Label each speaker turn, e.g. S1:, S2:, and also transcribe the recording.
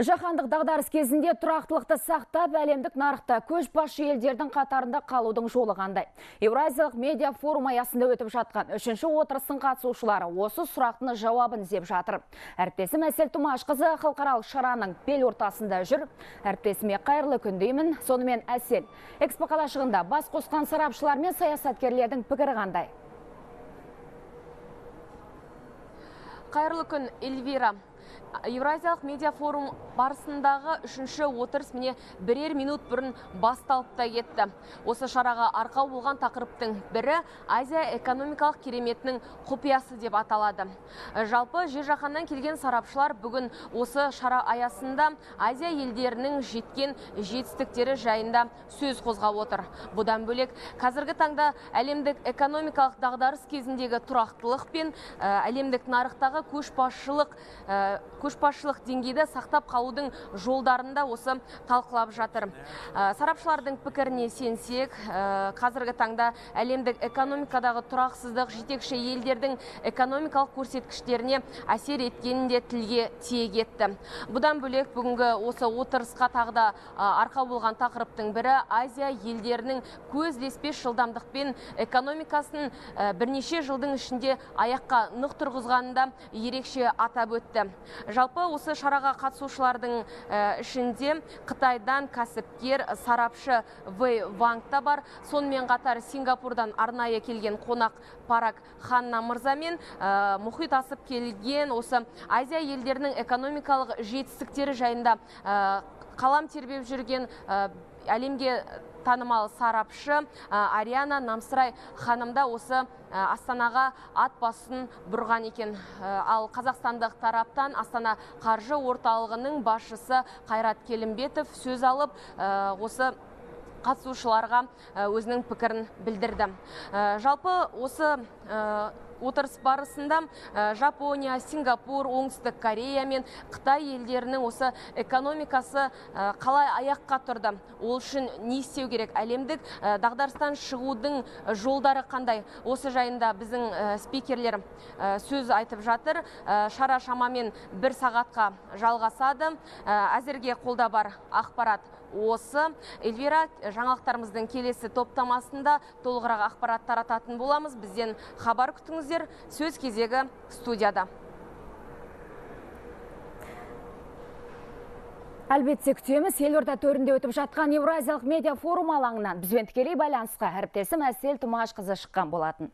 S1: Жаһандық дағдарыс кезінде тұрақтылықты сақтап, әлемдік нарықта көшбасшы елдердің қатарында қалудың жолы қандай. Еуразиялық медиа форум аясында өтіп жатқан үшінші отырыстың қатысушылары осы сұрақтың жауабын іздеп жатыр. Әріптесім Әсел Тұмашқызы халықаралық шараның бел ортасында жүр. Әріптесіме қайырлы күн деймін. Сонымен Әсел, экспо қалашығында бас қосқан сарапшылар мен саясаткерлердің пікірі қандай?
S2: Қайырлы күн, Эльвира. Евразиялық медиа форум барысындағы үшінші отырыс міне бірер минут бұрын басталып та кетті. Осы шараға арқау болған тақырыптың бірі Азия экономикалық кереметінің құпиясы деп аталады. Жалпы жер жаһаннан келген сарапшылар бүгін осы шара аясында Азия елдерінің жеткен жетістіктері жайында сөз қозғап отыр. Бұдан бөлек қазіргі таңда әлемдік экономикалық дағдарыс кезіндегі тұрақтылық пен әлемдік нарықтағы көшбасшылық көшбасшылық деңгейді сақтап қалудың жолдарында осы талқылап жатыр. Сарапшылардың пікіріне сенсек қазіргі таңда әлемдік экономикадағы тұрақсыздық жетекші елдердің экономикалық көрсеткіштеріне әсер еткенін де тілге тиек етті. Бұдан бөлек бүгінгі осы отырысқа тағы да арқау болған тақырыптың бірі азия елдерінің көз ілеспес жылдамдықпен экономикасын бірнеше жылдың ішінде аяққа нық тұрғызғанында ерекше атап өтті. Жалпы осы шараға қатысушылардың ішінде қытайдан кәсіпкер сарапшы вэй ванг та бар. Сонымен қатар сингапурдан арнайы келген қонақ парак ханна мырза мен мұхит асып келген осы азия елдерінің экономикалық жетістіктері жайында қалам тербеп жүрген әлемге танымал сарапшы ариана намсырай ханымда осы астанаға ат басын бұрған екен. Ал қазақстандық тараптан астана қаржы орталығының басшысы қайрат келімбетов сөз алып осы қатысушыларға өзінің пікірін білдірді. Жалпы осы отырыс барысында жапония сингапур оңтүстік корея мен қытай елдерінің осы экономикасы қалай аяққа тұрды? Ол үшін не істеу керек? Әлемдік дағдарыстан шығудың жолдары қандай? Осы жайында біздің спикерлер сөз айтып жатыр. Шара шамамен бір сағатқа жалғасады. Әзірге қолда бар ақпарат осы. Эльвира жаңалықтарымыздың келесі топтамасында толығырақ ақпарат тарататын боламыз. Бізден хабар күтіңіздер. Сөз кезегі студияда
S1: Әлбетте күтеміз елорда төрінде өтіп жатқан Евразиялық медиа форум алаңынан бізбен тікелей байланысқа әріптесім Әсел Тұмашқызы шыққан болатын.